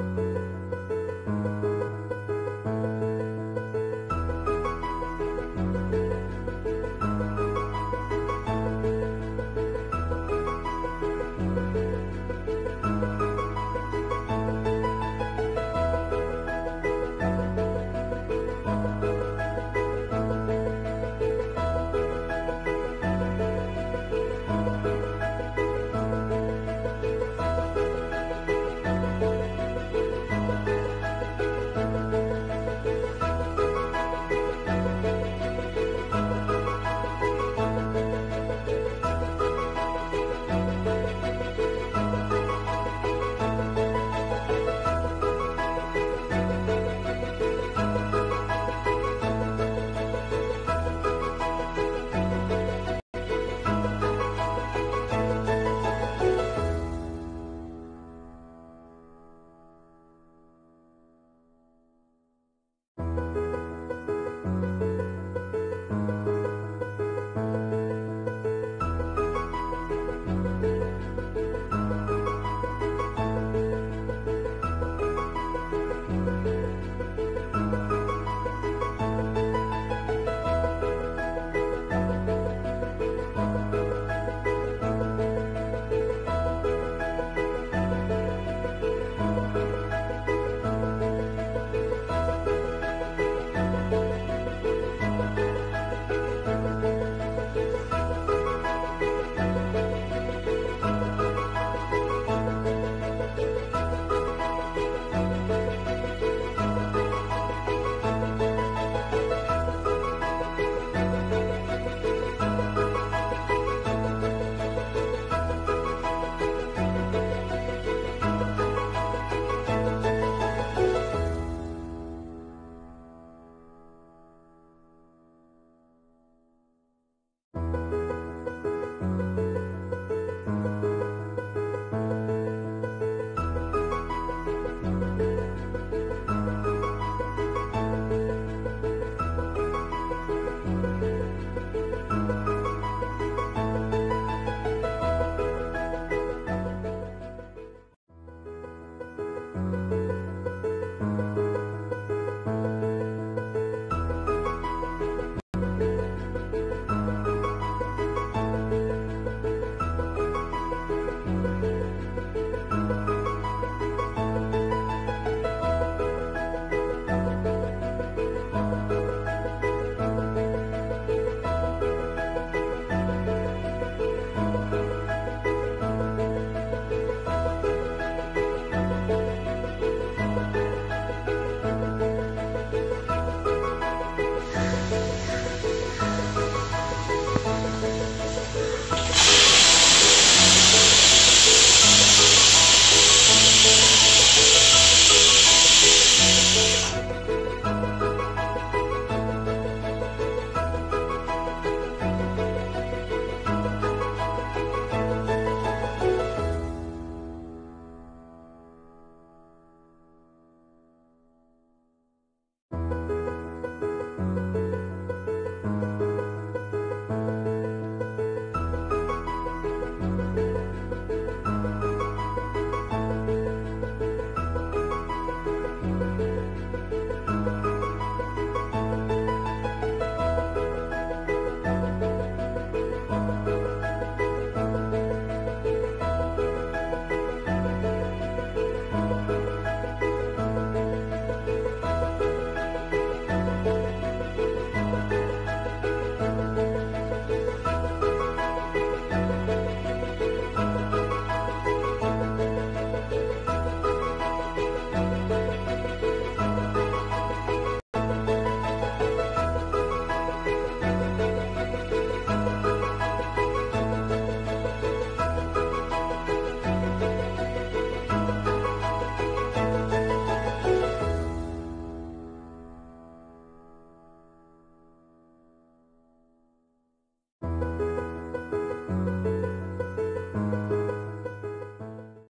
you